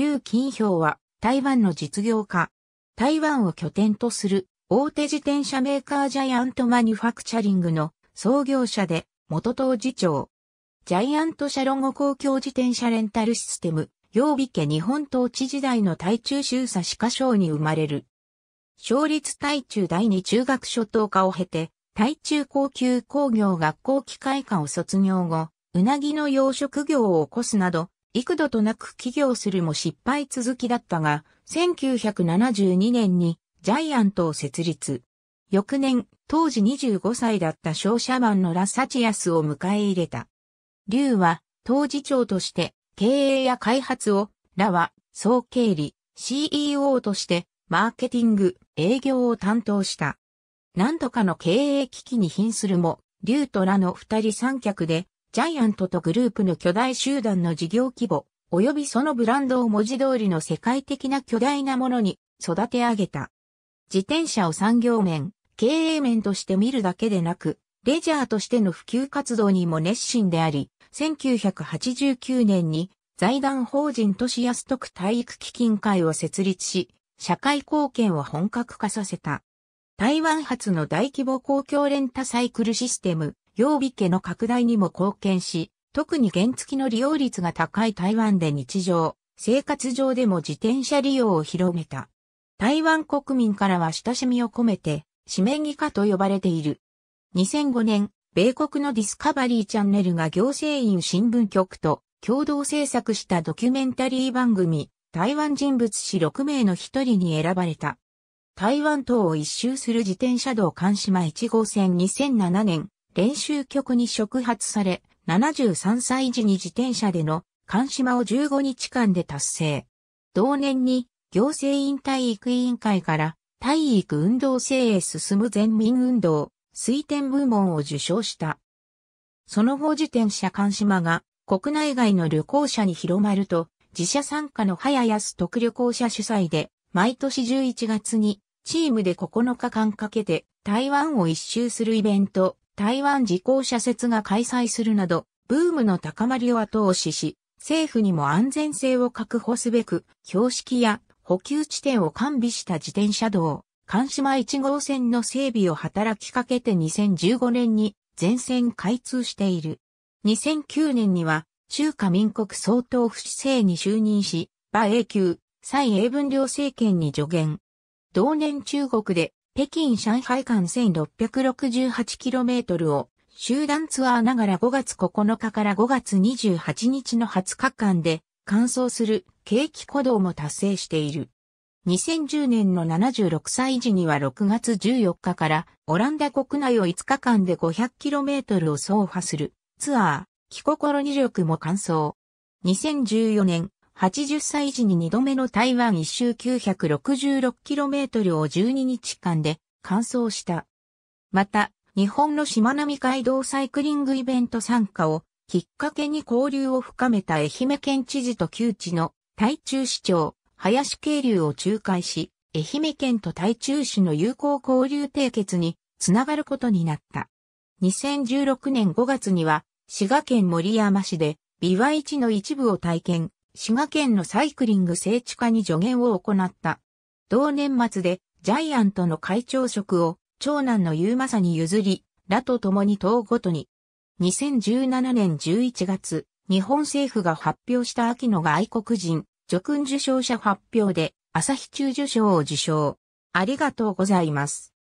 劉金氷は台湾の実業家。台湾を拠点とする大手自転車メーカージャイアントマニュファクチャリングの創業者で元当次長。ジャイアントシャロゴ公共自転車レンタルシステム、陽美家日本統治時代の台中州佐歯科省に生まれる。勝立台中第二中学初等科を経て、台中高級工業学校機械科を卒業後、うなぎの養殖業を起こすなど、幾度となく起業するも失敗続きだったが、1972年にジャイアントを設立。翌年、当時25歳だった商社マンのラ・サチアスを迎え入れた。劉は、当時長として、経営や開発を、ラは、総経理、CEO として、マーケティング、営業を担当した。何度かの経営危機に瀕するも、劉とラの二人三脚で、ジャイアントとグループの巨大集団の事業規模、及びそのブランドを文字通りの世界的な巨大なものに育て上げた。自転車を産業面、経営面として見るだけでなく、レジャーとしての普及活動にも熱心であり、1989年に財団法人都市安徳体育基金会を設立し、社会貢献を本格化させた。台湾発の大規模公共レンタサイクルシステム、曜日家の拡大にも貢献し、特に原付の利用率が高い台湾で日常、生活上でも自転車利用を広めた。台湾国民からは親しみを込めて、しめぎかと呼ばれている。2005年、米国のディスカバリーチャンネルが行政院新聞局と共同制作したドキュメンタリー番組、台湾人物史6名の一人に選ばれた。台湾島を一周する自転車道関島1号線2007年、練習局に触発され、73歳時に自転車での関島を15日間で達成。同年に行政院体育委員会から体育運動性へ進む全民運動、推薦部門を受賞した。その後自転車監島が国内外の旅行者に広まると、自社参加の早安特旅行者主催で、毎年11月にチームで9日間かけて台湾を一周するイベント、台湾自行車説が開催するなど、ブームの高まりを後押しし、政府にも安全性を確保すべく、標識や補給地点を完備した自転車道、関島1号線の整備を働きかけて2015年に全線開通している。2009年には中華民国総統府市政に就任し、馬英九、蔡英文領政権に助言。同年中国で北京上海間 1668km を集団ツアーながら5月9日から5月28日の20日間で完走する景気鼓動も達成している。2010年の76歳時には6月14日からオランダ国内を5日間で 500km を走破するツアー、気心二力も完走。2014年、80歳時に2度目の台湾一周 966km を12日間で完走した。また、日本のしまなみ海道サイクリングイベント参加をきっかけに交流を深めた愛媛県知事と旧知の台中市長、林渓流を仲介し、愛媛県と台中市の友好交流締結につながることになった。2016年5月には、滋賀県森山市で、ビワイチの一部を体験、滋賀県のサイクリング聖地化に助言を行った。同年末で、ジャイアントの会長職を、長男のユーマサに譲り、らと共に党ごとに2017年11月、日本政府が発表した秋の外国人、助訓受賞者発表で、朝日中受賞を受賞。ありがとうございます。